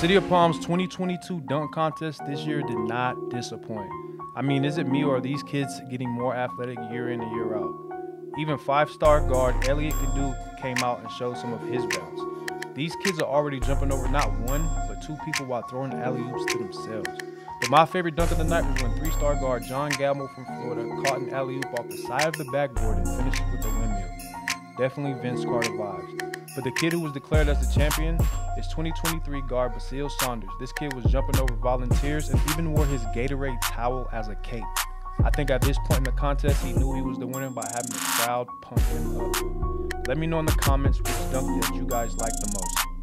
City of Palms 2022 dunk contest this year did not disappoint. I mean, is it me or are these kids getting more athletic year in and year out? Even five-star guard Elliot Cadeau came out and showed some of his bounce. These kids are already jumping over not one, but two people while throwing alley-oops to themselves. But my favorite dunk of the night was when three-star guard John Gamble from Florida caught an alley-oop off the side of the backboard and finished with a windmill. Definitely Vince Carter vibes. But the kid who was declared as the champion is 2023 guard Baasil Saunders. This kid was jumping over volunteers and even wore his Gatorade towel as a cape. I think at this point in the contest, he knew he was the winner by having the crowd pump him up. Let me know in the comments which dunk that you guys like the most.